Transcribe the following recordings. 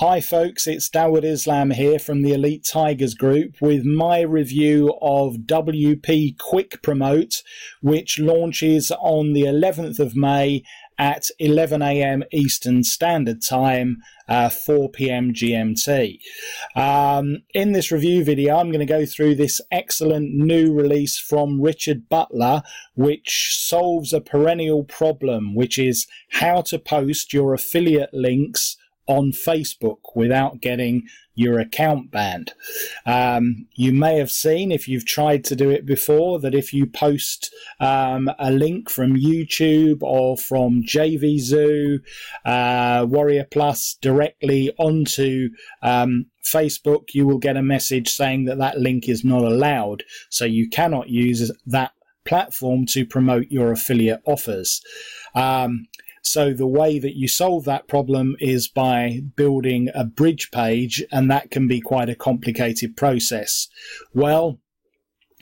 Hi, folks, it's Dawud Islam here from the Elite Tigers Group with my review of WP Quick Promote, which launches on the 11th of May at 11 a.m. Eastern Standard Time, uh, 4 p.m. GMT. Um, in this review video, I'm going to go through this excellent new release from Richard Butler, which solves a perennial problem, which is how to post your affiliate links on Facebook without getting your account banned. Um, you may have seen, if you've tried to do it before, that if you post um, a link from YouTube or from JVZoo, uh, Warrior Plus directly onto um, Facebook, you will get a message saying that that link is not allowed. So you cannot use that platform to promote your affiliate offers. Um, so the way that you solve that problem is by building a bridge page, and that can be quite a complicated process. Well,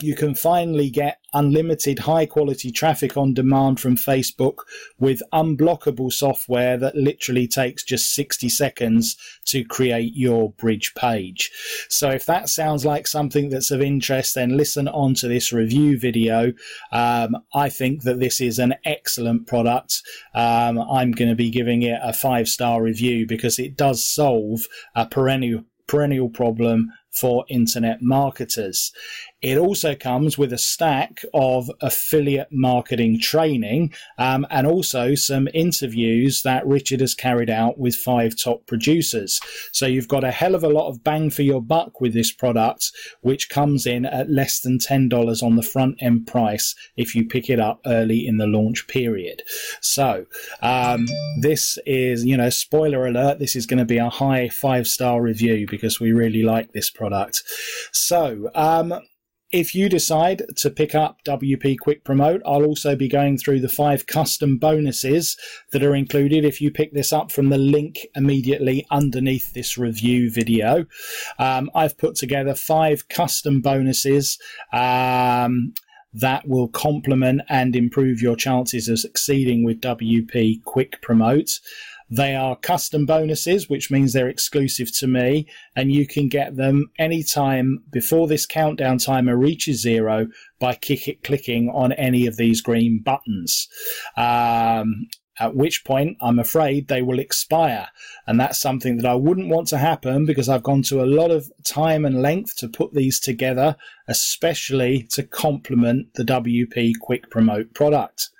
you can finally get unlimited high quality traffic on demand from Facebook with unblockable software that literally takes just 60 seconds to create your bridge page. So if that sounds like something that's of interest, then listen on to this review video. Um, I think that this is an excellent product. Um, I'm going to be giving it a five star review because it does solve a perennial perennial problem for internet marketers. It also comes with a stack of affiliate marketing training um, and also some interviews that Richard has carried out with five top producers. So you've got a hell of a lot of bang for your buck with this product, which comes in at less than $10 on the front end price if you pick it up early in the launch period. So um, this is, you know, spoiler alert, this is going to be a high five star review because we really like this product. So, um, if you decide to pick up WP Quick Promote, I'll also be going through the five custom bonuses that are included if you pick this up from the link immediately underneath this review video. Um, I've put together five custom bonuses. Um, that will complement and improve your chances of succeeding with WP Quick Promote. They are custom bonuses, which means they're exclusive to me, and you can get them anytime before this countdown timer reaches zero by kick- clicking on any of these green buttons. Um, at which point I'm afraid they will expire. And that's something that I wouldn't want to happen because I've gone to a lot of time and length to put these together, especially to complement the WP Quick Promote product.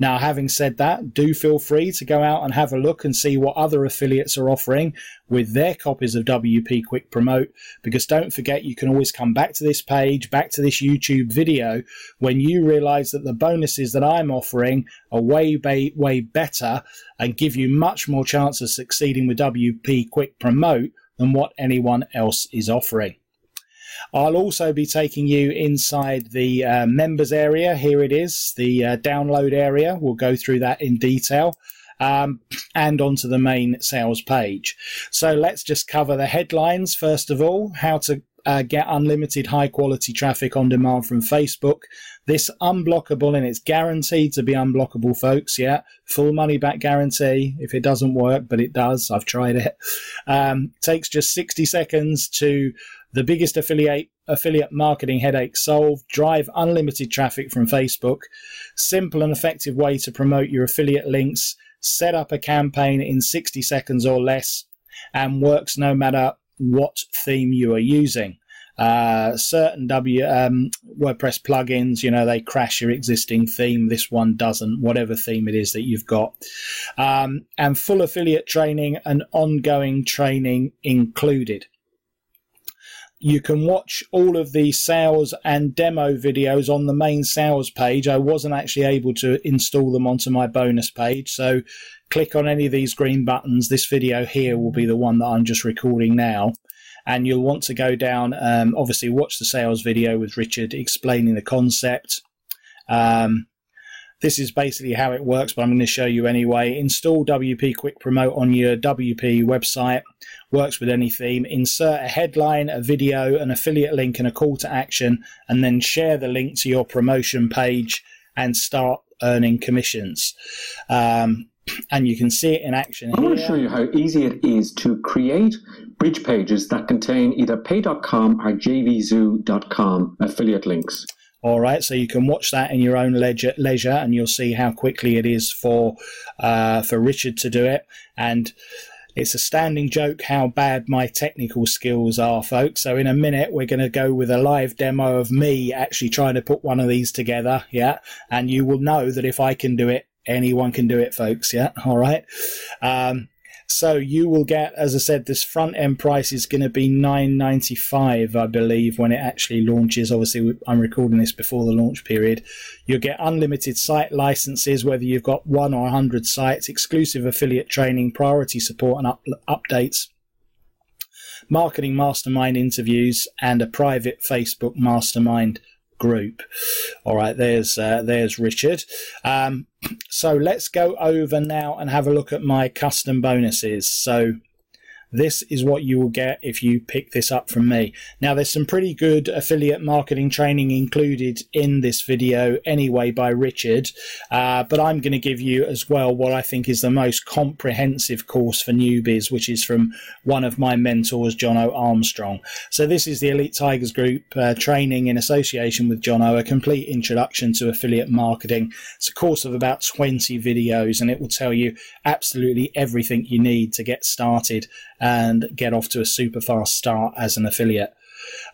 Now, having said that, do feel free to go out and have a look and see what other affiliates are offering with their copies of WP Quick Promote. Because don't forget, you can always come back to this page, back to this YouTube video when you realize that the bonuses that I'm offering are way, way, way better and give you much more chance of succeeding with WP Quick Promote than what anyone else is offering. I'll also be taking you inside the uh, members area. Here it is, the uh, download area. We'll go through that in detail. Um, and onto the main sales page. So let's just cover the headlines first of all. How to uh, get unlimited high quality traffic on demand from Facebook. This unblockable and it's guaranteed to be unblockable, folks. Yeah, full money back guarantee if it doesn't work, but it does. I've tried it. Um, takes just 60 seconds to the biggest affiliate affiliate marketing headache solved. Drive unlimited traffic from Facebook. Simple and effective way to promote your affiliate links. Set up a campaign in 60 seconds or less and works no matter what theme you are using. Uh, certain W um, WordPress plugins, you know, they crash your existing theme. This one doesn't, whatever theme it is that you've got. Um, and full affiliate training and ongoing training included you can watch all of the sales and demo videos on the main sales page. I wasn't actually able to install them onto my bonus page. So click on any of these green buttons. This video here will be the one that I'm just recording now. And you'll want to go down, um, obviously, watch the sales video with Richard explaining the concept. Um, this is basically how it works, but I'm going to show you anyway. Install WP Quick Promote on your WP website. Works with any theme. Insert a headline, a video, an affiliate link, and a call to action, and then share the link to your promotion page and start earning commissions. Um, and you can see it in action. I want to show you how easy it is to create bridge pages that contain either pay.com or jvzoo.com affiliate links. All right, so you can watch that in your own leisure, leisure and you'll see how quickly it is for uh, for Richard to do it. And it's a standing joke how bad my technical skills are, folks. So in a minute, we're going to go with a live demo of me actually trying to put one of these together. Yeah, and you will know that if I can do it, anyone can do it, folks. Yeah, all right. Um, so you will get, as I said, this front end price is going to be nine ninety five, I believe, when it actually launches. Obviously, I'm recording this before the launch period. You'll get unlimited site licenses, whether you've got one or hundred sites, exclusive affiliate training, priority support, and up- updates marketing mastermind interviews, and a private Facebook mastermind group. All right, there's uh, there's Richard. Um, so let's go over now and have a look at my custom bonuses. So this is what you will get if you pick this up from me. Now, there's some pretty good affiliate marketing training included in this video anyway by Richard, uh, but I'm going to give you as well what I think is the most comprehensive course for newbies, which is from one of my mentors, Jono Armstrong. So, this is the Elite Tigers Group uh, training in association with Jono, a complete introduction to affiliate marketing. It's a course of about 20 videos, and it will tell you absolutely everything you need to get started and get off to a super fast start as an affiliate.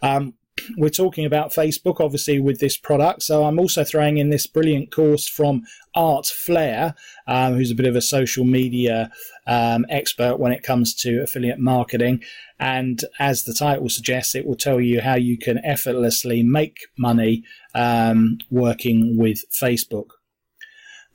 Um, we're talking about Facebook, obviously, with this product. So I'm also throwing in this brilliant course from Art Flair, um, who's a bit of a social media um, expert when it comes to affiliate marketing. And as the title suggests, it will tell you how you can effortlessly make money um, working with Facebook.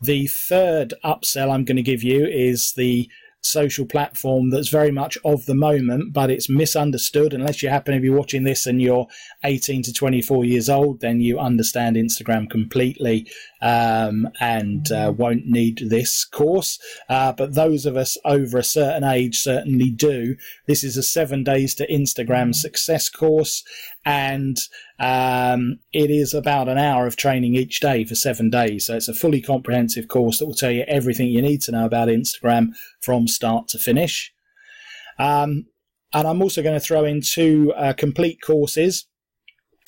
The third upsell I'm going to give you is the social platform that's very much of the moment, but it's misunderstood. Unless you happen to be watching this and you're 18 to 24 years old, then you understand Instagram completely um, and uh, won't need this course. Uh, but those of us over a certain age certainly do. This is a seven days to Instagram success course, and um, it is about an hour of training each day for seven days. So it's a fully comprehensive course that will tell you everything you need to know about Instagram from start to finish. Um, and I'm also going to throw in two uh, complete courses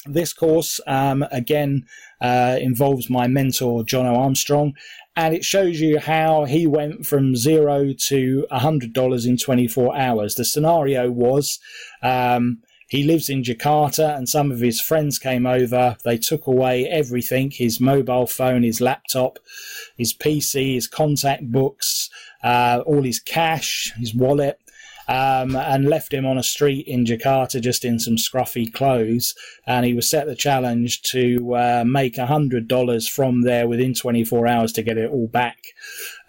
this course, um, again, uh, involves my mentor, Jono Armstrong, and it shows you how he went from zero to $100 in 24 hours. The scenario was um, he lives in Jakarta, and some of his friends came over. They took away everything his mobile phone, his laptop, his PC, his contact books, uh, all his cash, his wallet um, and left him on a street in Jakarta just in some scruffy clothes. And he was set the challenge to uh, make $100 from there within 24 hours to get it all back.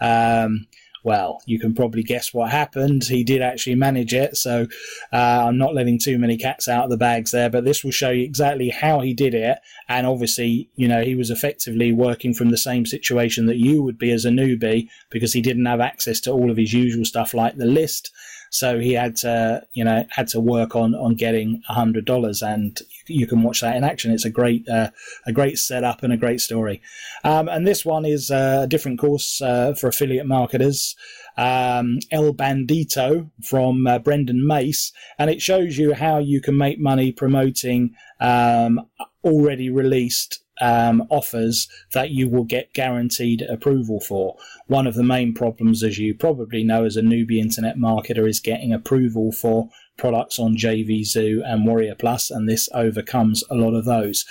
Um, well, you can probably guess what happened. He did actually manage it, so uh, I'm not letting too many cats out of the bags there, but this will show you exactly how he did it. And obviously, you know, he was effectively working from the same situation that you would be as a newbie because he didn't have access to all of his usual stuff like the list so he had to, you know, had to work on on getting hundred dollars, and you can watch that in action. It's a great uh, a great setup and a great story. Um, and this one is a different course uh, for affiliate marketers. Um, El Bandito from uh, Brendan Mace, and it shows you how you can make money promoting um, already released um, offers that you will get guaranteed approval for. One of the main problems, as you probably know as a newbie internet marketer, is getting approval for products on JVZoo and Warrior Plus, and this overcomes a lot of those.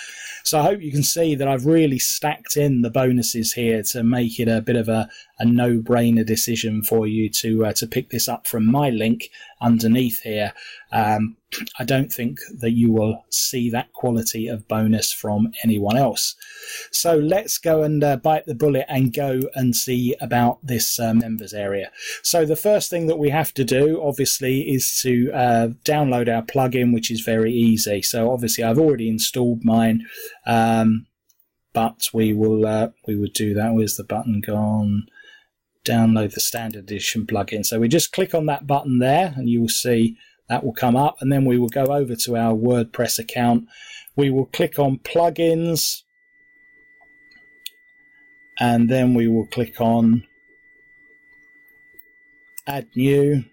So I hope you can see that I've really stacked in the bonuses here to make it a bit of a, a no-brainer decision for you to uh, to pick this up from my link underneath here. Um, I don't think that you will see that quality of bonus from anyone else. So let's go and uh, bite the bullet and go and see about this uh, members area. So the first thing that we have to do, obviously, is to uh, download our plugin, which is very easy. So obviously, I've already installed mine, um, but we will uh, we would do that. Where's the button gone? Download the standard edition plugin. So we just click on that button there, and you will see that will come up, and then we will go over to our WordPress account. We will click on plugins, and then we will click on add new,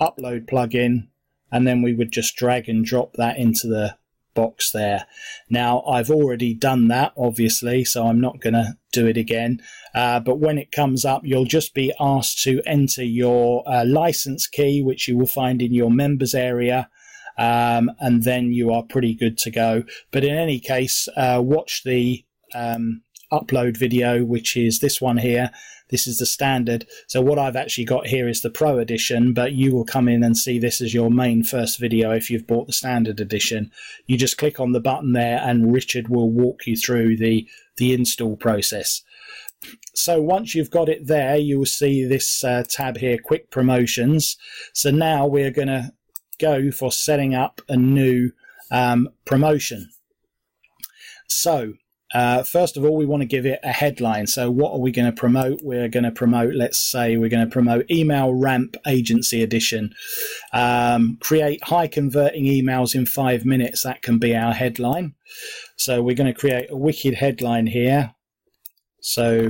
upload plugin, and then we would just drag and drop that into the box there. Now, I've already done that, obviously, so I'm not going to do it again. Uh, but when it comes up, you'll just be asked to enter your uh, license key, which you will find in your members area. Um, and then you are pretty good to go. But in any case, uh, watch the um, upload video, which is this one here. This is the standard. So what I've actually got here is the Pro edition, but you will come in and see this as your main first video if you've bought the standard edition. You just click on the button there and Richard will walk you through the, the install process. So once you've got it there, you will see this uh, tab here, Quick Promotions. So now we're going to go for setting up a new um, promotion. So uh, first of all, we want to give it a headline. So, what are we going to promote? We're going to promote, let's say, we're going to promote Email Ramp Agency Edition. Um, create high converting emails in five minutes. That can be our headline. So, we're going to create a wicked headline here. So,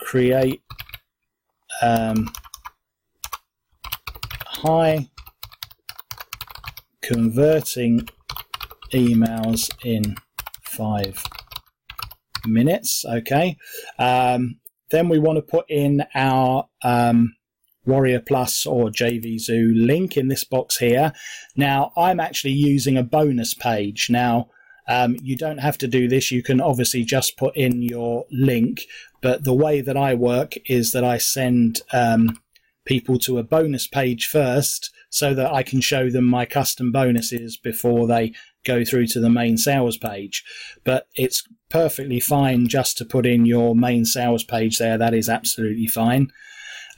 create um, high converting emails in five minutes. Okay. Um, then we want to put in our um, Warrior Plus or JVZoo link in this box here. Now, I'm actually using a bonus page. Now, um, you don't have to do this. You can obviously just put in your link. But the way that I work is that I send um, people to a bonus page first so that I can show them my custom bonuses before they go through to the main sales page. But it's perfectly fine just to put in your main sales page there. That is absolutely fine.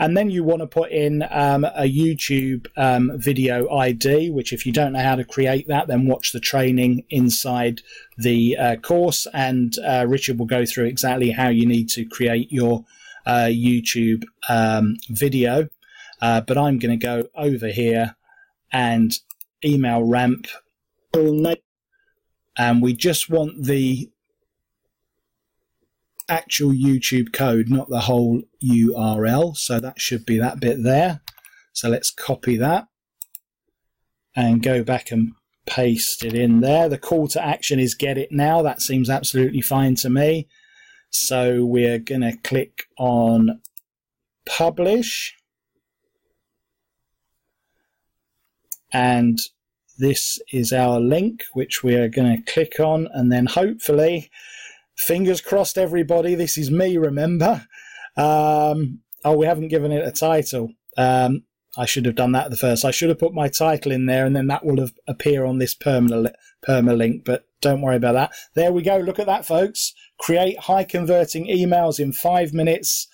And then you want to put in um, a YouTube um, video ID, which, if you don't know how to create that, then watch the training inside the uh, course. And uh, Richard will go through exactly how you need to create your uh, YouTube um, video. Uh, but I'm going to go over here and email ramp and we just want the actual YouTube code, not the whole URL. So that should be that bit there. So let's copy that and go back and paste it in there. The call to action is get it now. That seems absolutely fine to me. So we're going to click on publish. And this is our link, which we are going to click on, and then hopefully, fingers crossed, everybody, this is me, remember? Um, oh, we haven't given it a title. Um, I should have done that at the first. I should have put my title in there, and then that will have appear on this perma permalink. But don't worry about that. There we go. Look at that, folks. Create high converting emails in five minutes.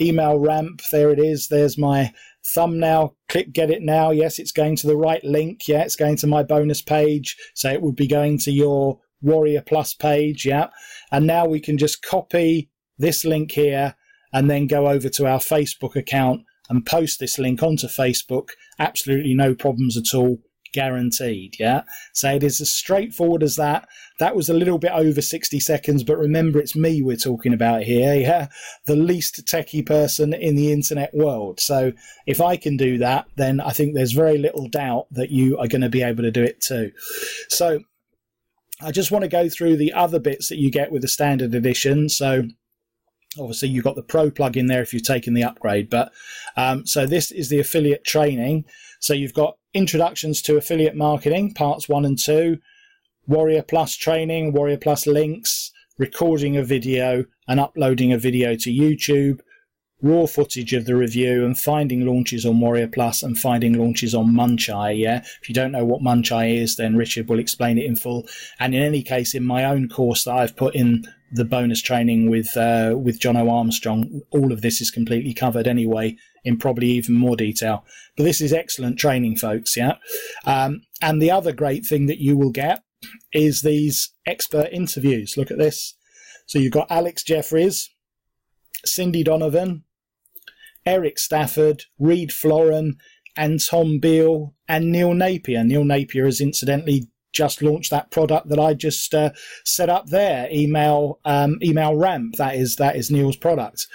Email ramp. There it is. There's my thumbnail, click get it now. Yes, it's going to the right link. Yeah, it's going to my bonus page. So it would be going to your Warrior Plus page. Yeah. And now we can just copy this link here and then go over to our Facebook account and post this link onto Facebook. Absolutely no problems at all guaranteed. Yeah. So it is as straightforward as that. That was a little bit over 60 seconds, but remember, it's me we're talking about here. Yeah. The least techie person in the internet world. So if I can do that, then I think there's very little doubt that you are going to be able to do it too. So I just want to go through the other bits that you get with the standard edition. So obviously you've got the pro plug-in there if you've taken the upgrade but um, so this is the affiliate training so you've got introductions to affiliate marketing, parts one and two, Warrior Plus training, Warrior Plus links, recording a video and uploading a video to YouTube, raw footage of the review and finding launches on Warrior Plus and finding launches on Muncheye. Yeah. If you don't know what Muncheye is, then Richard will explain it in full. And in any case, in my own course that I've put in the bonus training with, uh, with Jono Armstrong, all of this is completely covered anyway in probably even more detail. But this is excellent training, folks. Yeah. Um, and the other great thing that you will get is these expert interviews. Look at this. So you've got Alex Jeffreys, Cindy Donovan, Eric Stafford, Reid Florin, and Tom Beale, and Neil Napier. Neil Napier is incidentally just launched that product that I just uh, set up there, email um, email ramp. That is that is Neil's product.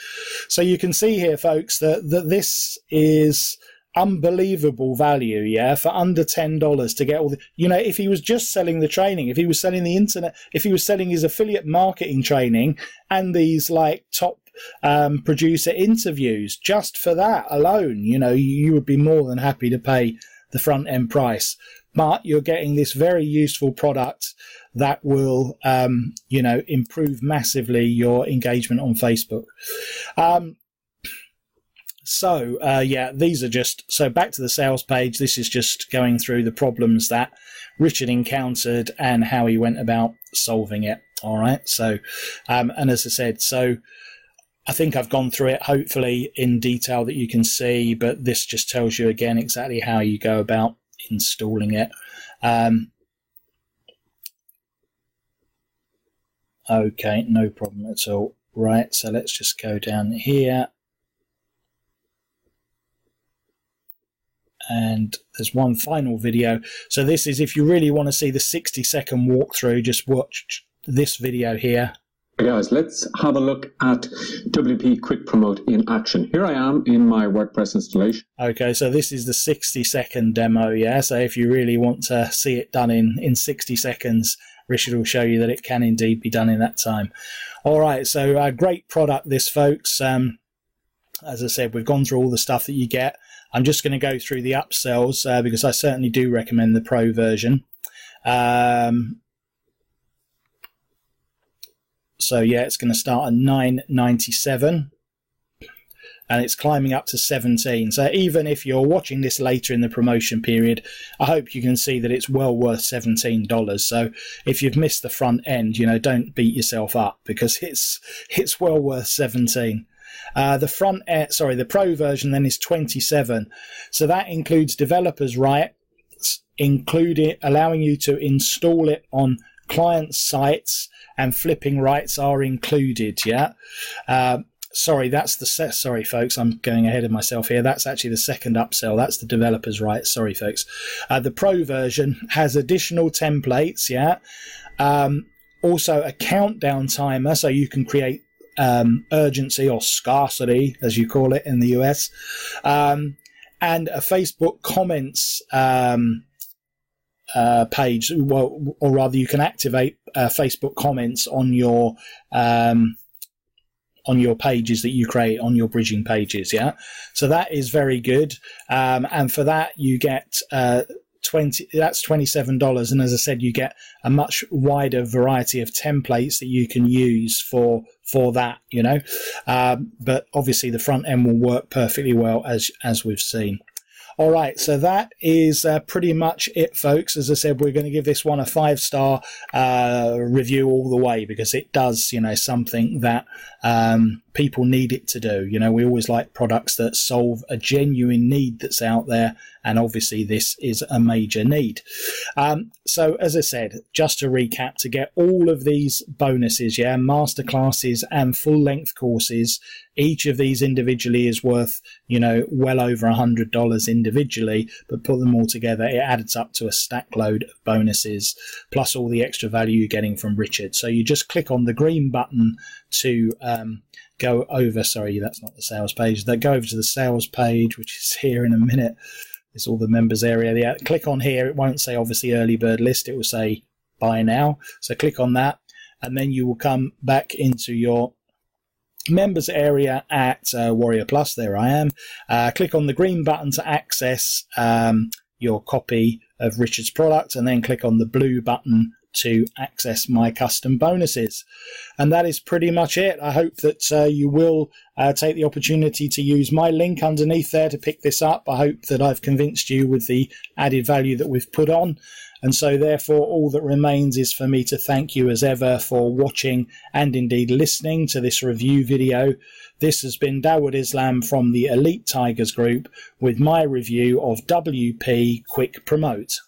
So you can see here, folks, that that this is unbelievable value, yeah, for under ten dollars to get all the. You know, if he was just selling the training, if he was selling the internet, if he was selling his affiliate marketing training and these like top um, producer interviews, just for that alone, you know, you would be more than happy to pay the front end price but you're getting this very useful product that will, um, you know, improve massively your engagement on Facebook. Um, so, uh, yeah, these are just so back to the sales page. This is just going through the problems that Richard encountered and how he went about solving it. All right. So, um, and as I said, so I think I've gone through it hopefully in detail that you can see, but this just tells you again exactly how you go about installing it. Um, okay, no problem at all. Right, so let's just go down here. And there's one final video. So this is if you really want to see the 60 second walkthrough, just watch this video here Guys, let's have a look at WP Quick Promote in action. Here I am in my WordPress installation. Okay, so this is the 60 second demo, yeah? So if you really want to see it done in, in 60 seconds, Richard will show you that it can indeed be done in that time. All right, so a uh, great product this, folks. Um, as I said, we've gone through all the stuff that you get. I'm just going to go through the upsells uh, because I certainly do recommend the Pro version. Um, so yeah, it's going to start at 997 and it's climbing up to 17. So even if you're watching this later in the promotion period, I hope you can see that it's well worth $17. So if you've missed the front end, you know, don't beat yourself up because it's it's well worth 17. Uh, the front end, sorry, the pro version then is 27. So that includes developers' rights, including allowing you to install it on client sites and flipping rights are included. Yeah. Uh, sorry, that's the set. Sorry, folks, I'm going ahead of myself here. That's actually the second upsell. That's the developer's rights. Sorry, folks. Uh, the pro version has additional templates. Yeah. Um, also a countdown timer so you can create um, urgency or scarcity, as you call it in the US, um, and a Facebook comments um, uh, page, well, or rather, you can activate uh, Facebook comments on your um, on your pages that you create on your bridging pages. Yeah, so that is very good, um, and for that you get. Uh, 20 that's $27 and as i said you get a much wider variety of templates that you can use for for that you know um, but obviously the front end will work perfectly well as as we've seen all right, so that is uh, pretty much it, folks. As I said, we're going to give this one a five star uh, review all the way because it does, you know, something that um, people need it to do. You know, we always like products that solve a genuine need that's out there, and obviously this is a major need. Um, so, as I said, just to recap, to get all of these bonuses, yeah, masterclasses and full length courses, each of these individually is worth, you know, well over a hundred dollars individually, but put them all together, it adds up to a stack load of bonuses plus all the extra value you're getting from Richard. So you just click on the green button to um, go over. Sorry, that's not the sales page. That go over to the sales page, which is here in a minute. It's all the members area. Yeah, click on here. It won't say obviously early bird list. It will say buy now. So click on that, and then you will come back into your members area at uh, Warrior Plus. There I am. Uh, click on the green button to access um, your copy of Richard's product, and then click on the blue button to access my custom bonuses. And that is pretty much it. I hope that uh, you will uh, take the opportunity to use my link underneath there to pick this up. I hope that I've convinced you with the added value that we've put on. And so, therefore, all that remains is for me to thank you as ever for watching and indeed listening to this review video. This has been Dawud Islam from the Elite Tigers Group with my review of WP Quick Promote.